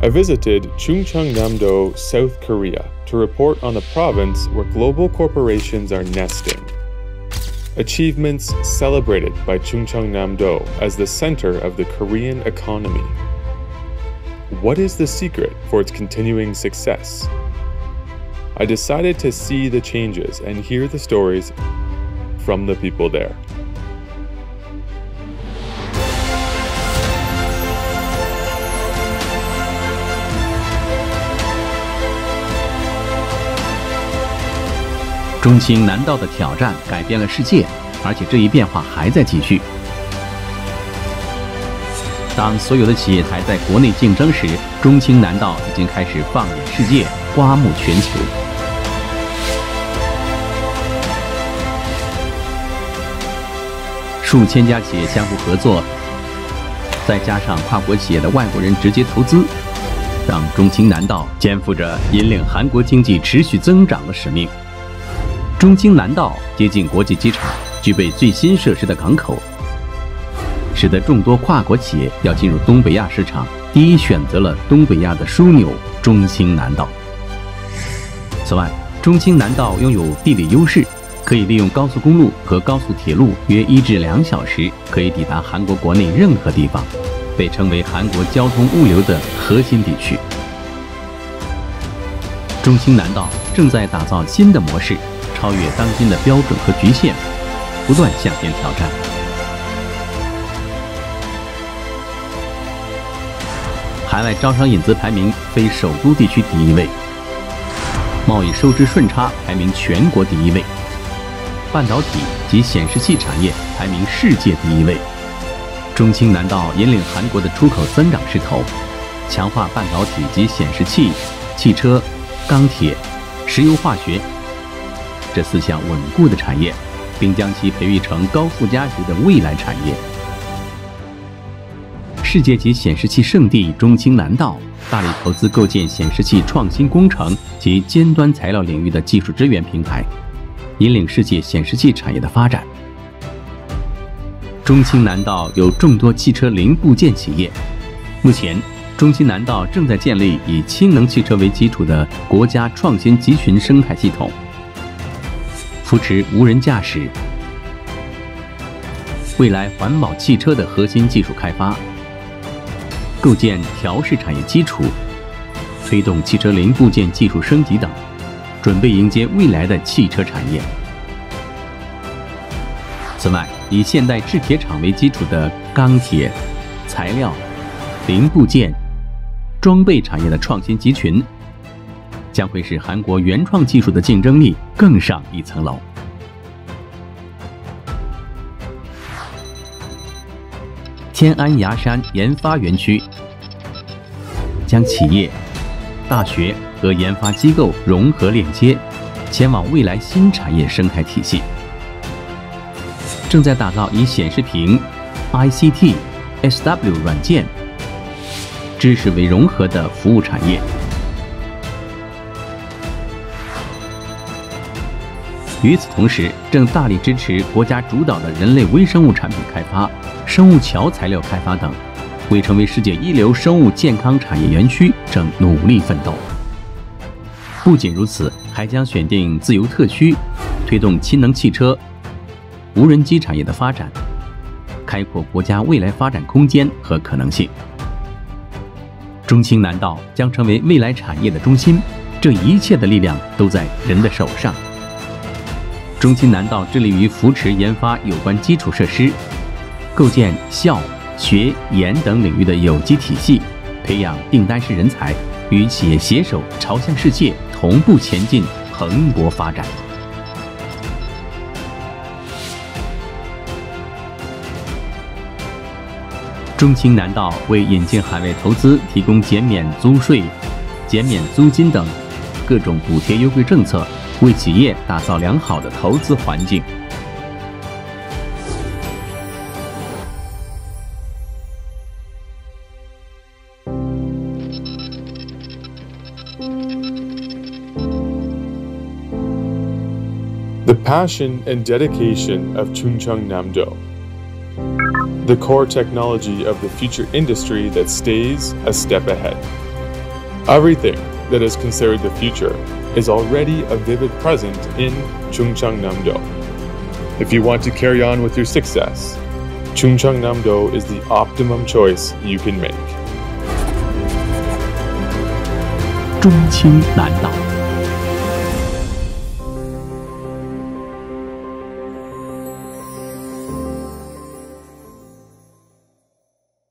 I visited Chungcheongnam-do, South Korea, to report on a province where global corporations are nesting. Achievements celebrated by Chungcheongnam-do as the center of the Korean economy. What is the secret for its continuing success? I decided to see the changes and hear the stories from the people there. 中青南道的挑战改变了世界，而且这一变化还在继续。当所有的企业还在国内竞争时，中青南道已经开始放眼世界，刮目全球。数千家企业相互合作，再加上跨国企业的外国人直接投资，让中青南道肩负着引领韩国经济持续增长的使命。中京南道接近国际机场，具备最新设施的港口，使得众多跨国企业要进入东北亚市场，第一选择了东北亚的枢纽中青南道。此外，中青南道拥有地理优势，可以利用高速公路和高速铁路，约一至两小时可以抵达韩国国内任何地方，被称为韩国交通物流的核心地区。中青南道正在打造新的模式。超越当今的标准和局限，不断向前挑战。海外招商引资排名非首都地区第一位，贸易收支顺差排名全国第一位，半导体及显示器产业排名世界第一位。中青南道引领韩国的出口增长势头，强化半导体及显示器、汽车、钢铁、石油化学。这四项稳固的产业，并将其培育成高附加值的未来产业。世界级显示器圣地中青南道大力投资构建显示器创新工程及尖端材料领域的技术支援平台，引领世界显示器产业的发展。中青南道有众多汽车零部件企业，目前中青南道正在建立以氢能汽车为基础的国家创新集群生态系统。扶持无人驾驶、未来环保汽车的核心技术开发，构建调试产业基础，推动汽车零部件技术升级等，准备迎接未来的汽车产业。此外，以现代制铁厂为基础的钢铁、材料、零部件、装备产业的创新集群。将会使韩国原创技术的竞争力更上一层楼。天安牙山研发园区将企业、大学和研发机构融合链接，前往未来新产业生态体系。正在打造以显示屏、ICT、SW 软件、知识为融合的服务产业。与此同时，正大力支持国家主导的人类微生物产品开发、生物桥材料开发等，为成为世界一流生物健康产业园区正努力奋斗。不仅如此，还将选定自由特区，推动氢能汽车、无人机产业的发展，开阔国家未来发展空间和可能性。中青南道将成为未来产业的中心，这一切的力量都在人的手上。中青南道致力于扶持研发有关基础设施，构建校、学、研等领域的有机体系，培养订单式人才，与企业携手朝向世界同步前进，蓬勃发展。中青南道为引进海外投资提供减免租税、减免租金等各种补贴优惠政策。为企业打造良好的投资环境。The passion and dedication of Chungcheong Namdo. The core technology of the future industry that stays a step ahead. Everything that is considered the future is already a vivid present in Chungcheongnam-do. If you want to carry on with your success, Chungcheongnam-do is the optimum choice you can make. 中青南道。